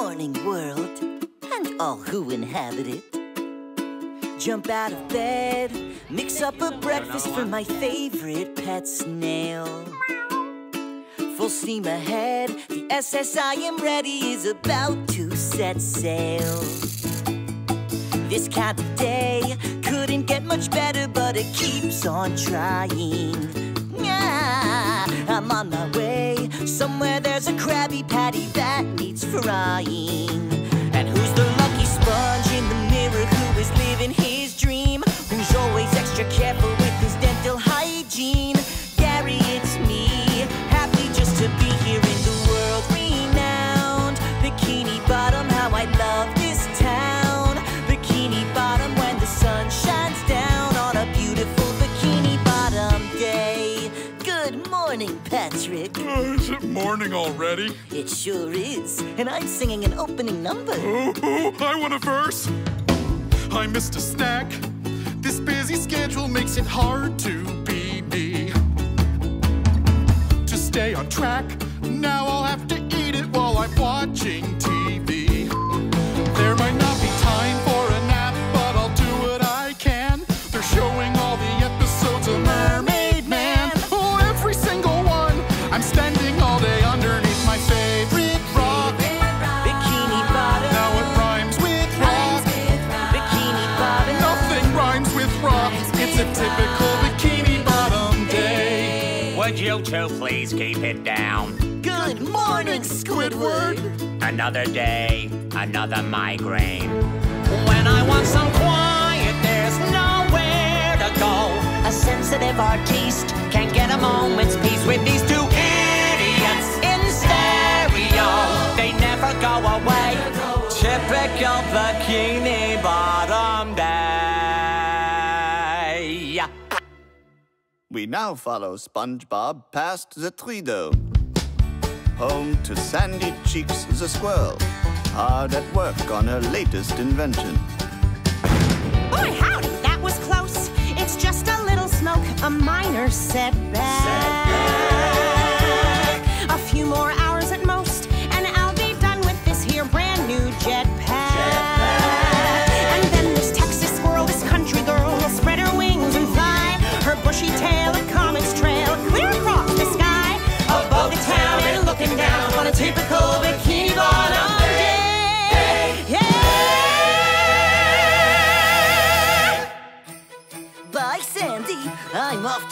morning, world, and all who inhabit it. Jump out of bed, mix up a breakfast for my favorite pet snail. Full steam ahead, the SS I am ready is about to set sail. This kind of day couldn't get much better, but it keeps on trying. Yeah, I'm on my way. Somewhere there's a Krabby Patty that needs frying. Morning, Patrick. Uh, is it morning already? It sure is. And I'm singing an opening number. Oh, oh, I want a verse. I missed a snack. This busy schedule makes it hard to be me. To stay on track, now I'll have to eat it while I'm watching Would you two please keep it down? Good morning, Squidward. Another day, another migraine. When I want some quiet, there's nowhere to go. A sensitive artiste can get a moment's peace with these two idiots in stereo. They never go away. Typical bikini bottom day. We now follow SpongeBob past the Treedome. Home to Sandy Cheeks the squirrel, hard at work on her latest invention. Boy, howdy, that was close. It's just a little smoke, a minor setback.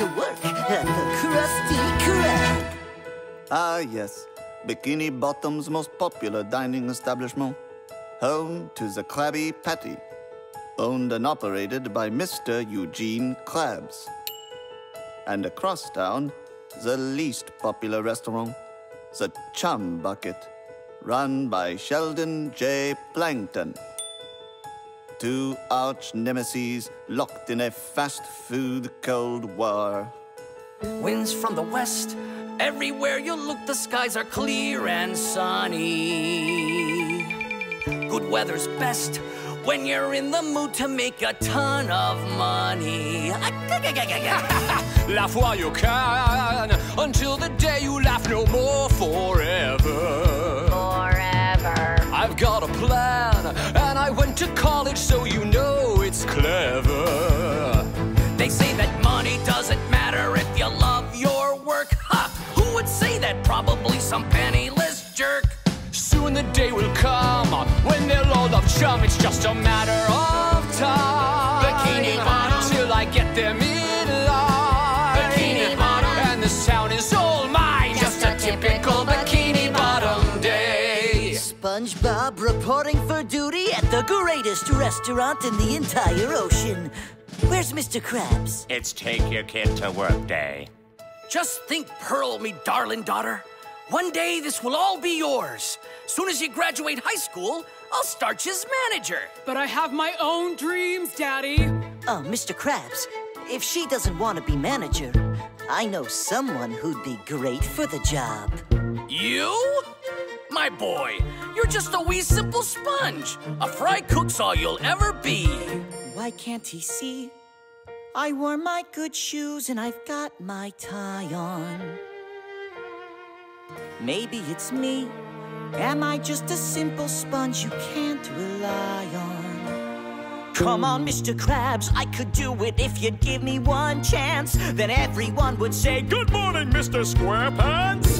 To work at the Krusty Krab. Ah, yes, Bikini Bottom's most popular dining establishment. Home to the Krabby Patty. Owned and operated by Mr. Eugene Krabs. And across town, the least popular restaurant, the Chum Bucket, run by Sheldon J. Plankton. Two arch nemesis locked in a fast food Cold War. Winds from the west. Everywhere you look, the skies are clear and sunny. Good weather's best when you're in the mood to make a ton of money. Laugh while you can until the day you laugh no more forever. Forever. I've got a plan, and I went to college, so you know it's clever. They say that money doesn't matter if you love your work. Ha! Who would say that? Probably some penniless jerk. Soon the day will come when they'll all love chum. It's just a matter of time. Bikini Bottom. Till I get them in duty at the greatest restaurant in the entire ocean. Where's Mr. Krabs? It's take your kid to work day. Just think, Pearl, me darling daughter. One day this will all be yours. Soon as you graduate high school, I'll start you as manager. But I have my own dreams, Daddy. Oh, Mr. Krabs, if she doesn't want to be manager, I know someone who'd be great for the job. You? My boy, you're just a wee simple sponge. A fry cook's all you'll ever be. Why can't he see? I wore my good shoes and I've got my tie on. Maybe it's me, Am I just a simple sponge you can't rely on? Come on, Mr. Krabs, I could do it if you'd give me one chance. Then everyone would say, Good morning, Mr. SquarePants.